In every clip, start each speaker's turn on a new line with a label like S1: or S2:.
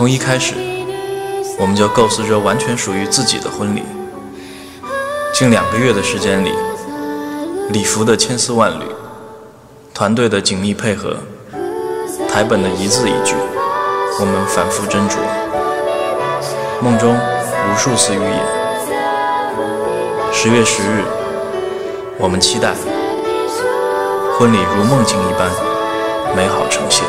S1: 从一开始，我们就构思着完全属于自己的婚礼。近两个月的时间里，礼服的千丝万缕，团队的紧密配合，台本的一字一句，我们反复斟酌，梦中无数次预演。十月十日，我们期待婚礼如梦境一般美好呈现。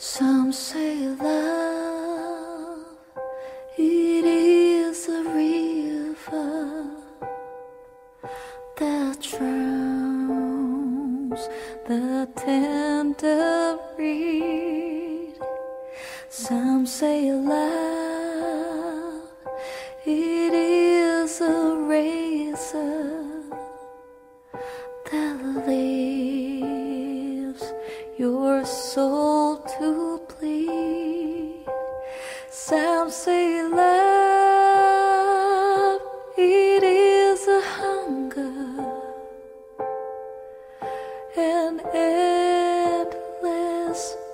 S2: Some say love,
S3: us.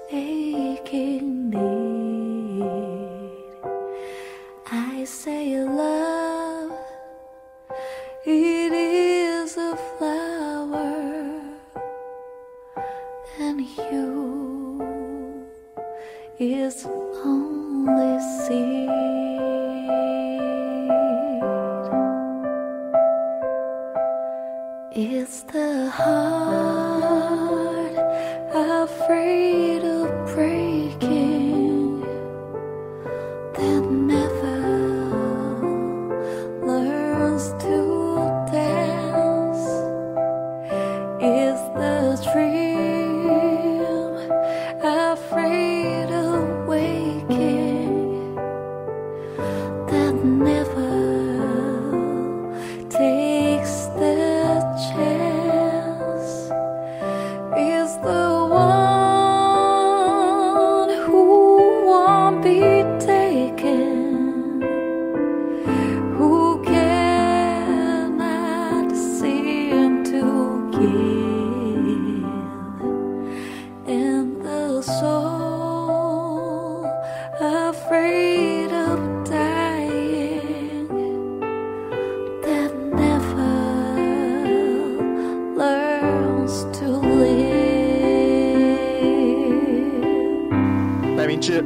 S3: 是，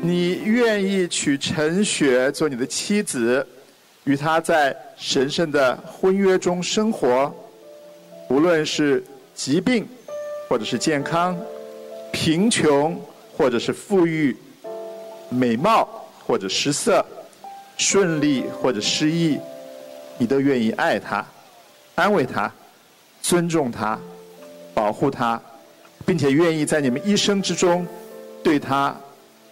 S3: 你愿意娶陈雪做你的妻子，与她在神圣的婚约中生活，无论是疾病，或者是健康，贫穷，或者是富裕，美貌或者失色，顺利或者失意，你都愿意爱她，安慰她，尊重她，保护她，并且愿意在你们一生之中对她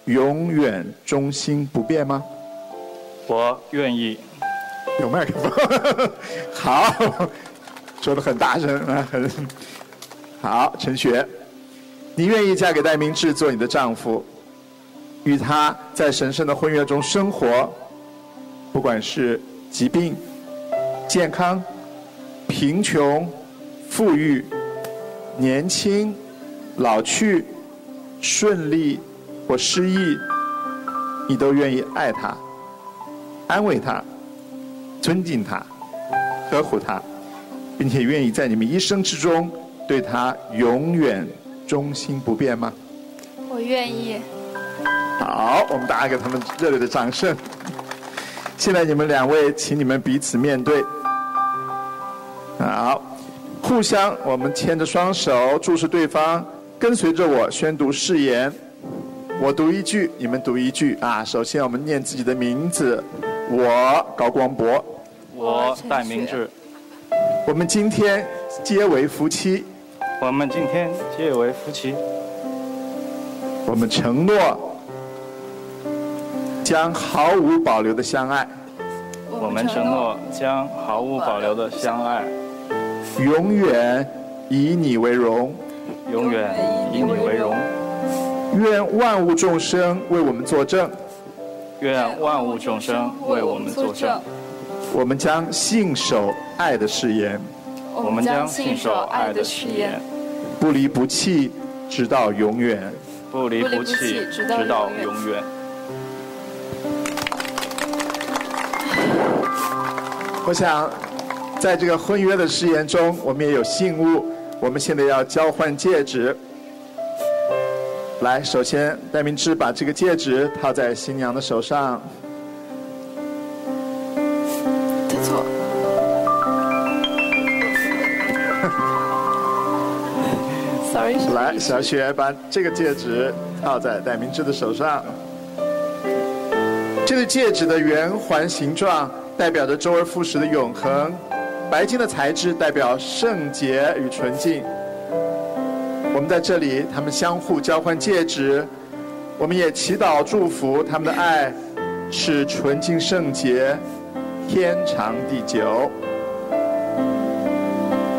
S3: 永远忠心不变吗？
S4: 我愿意。
S3: 有麦克风，好，说的很大声啊，很好。陈雪，你愿意嫁给戴明志做你的丈夫，与他在神圣的婚约中生活，不管是疾病、健康、贫穷、富裕、年轻、老去、顺利或失意，你都愿意爱他、安慰他。尊敬他，呵护他，并且愿意在你们一生之中对他永远忠心不变吗？
S5: 我愿意。
S3: 好，我们大家给他们热烈的掌声。现在你们两位，请你们彼此面对。好，互相，我们牵着双手，注视对方，跟随着我宣读誓言。我读一句，你们读一句啊。首先，我们念自己的名字。我高光博，
S4: 我戴明志，
S3: 我们今天结为夫妻。
S4: 我们今天结为夫妻。
S3: 我们承诺将毫无保留的相爱。
S4: 我们承诺将毫无保留的相爱。
S3: 永远以你为荣。
S4: 永远以你为荣。
S3: 愿万物众生为我们作证。
S4: 愿万物众生为我们作证。
S3: 我们将信守爱的誓言。
S4: 我们将信守爱的誓言。
S3: 不离不弃，直到永远。
S4: 不离不弃，直到永远。
S3: 我想，在这个婚约的誓言中，我们也有信物。我们现在要交换戒指。来，首先戴明志把这个戒指套在新娘的手上。
S2: 对错。Sorry。
S3: 来，小雪把这个戒指套在戴明志的手上。这个戒指的圆环形状代表着周而复始的永恒，白金的材质代表圣洁与纯净。我们在这里，他们相互交换戒指，我们也祈祷祝福他们的爱是纯净圣洁，天长地久。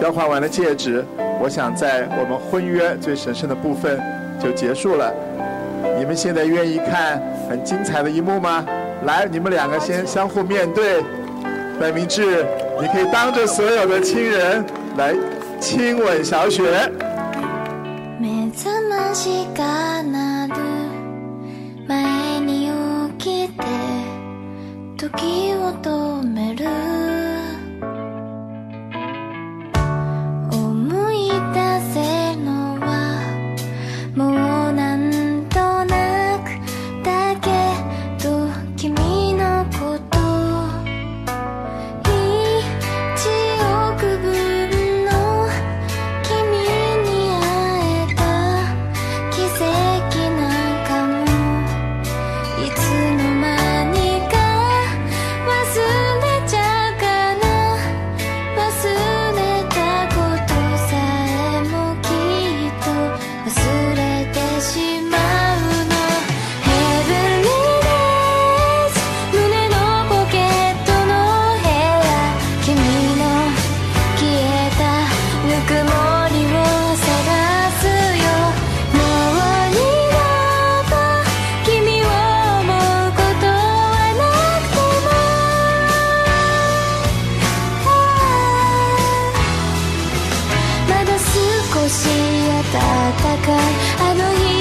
S3: 交换完了戒指，我想在我们婚约最神圣的部分就结束了。你们现在愿意看很精彩的一幕吗？来，你们两个先相互面对。赖明志，你可以当着所有的亲人来亲吻小雪。
S5: あの日